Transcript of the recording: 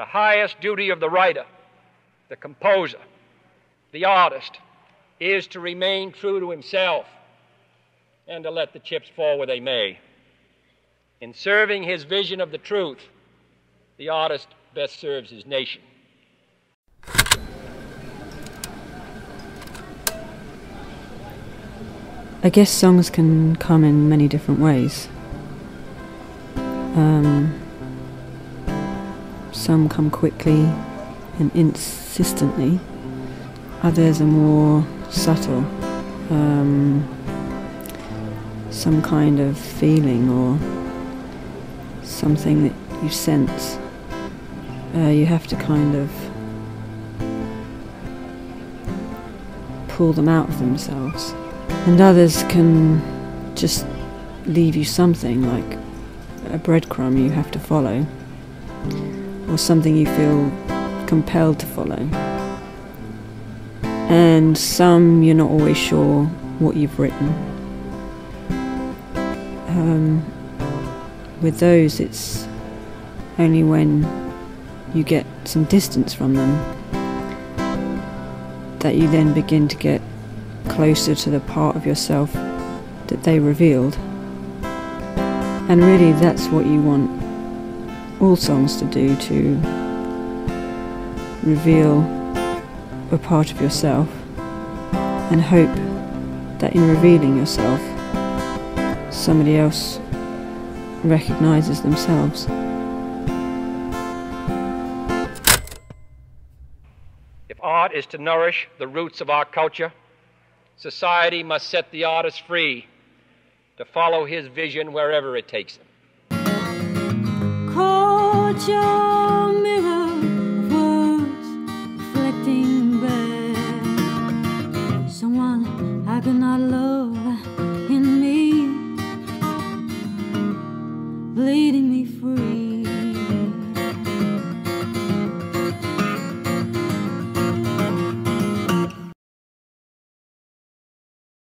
The highest duty of the writer, the composer, the artist is to remain true to himself and to let the chips fall where they may. In serving his vision of the truth, the artist best serves his nation. I guess songs can come in many different ways. Um, some come quickly and insistently, others are more subtle. Um, some kind of feeling or something that you sense. Uh, you have to kind of pull them out of themselves. And others can just leave you something like a breadcrumb you have to follow, or something you feel compelled to follow. And some you're not always sure what you've written. Um, with those, it's only when you get some distance from them that you then begin to get closer to the part of yourself that they revealed. And really, that's what you want all songs to do to reveal a part of yourself and hope that in revealing yourself, somebody else recognizes themselves. If art is to nourish the roots of our culture, society must set the artist free to follow his vision wherever it takes him. 就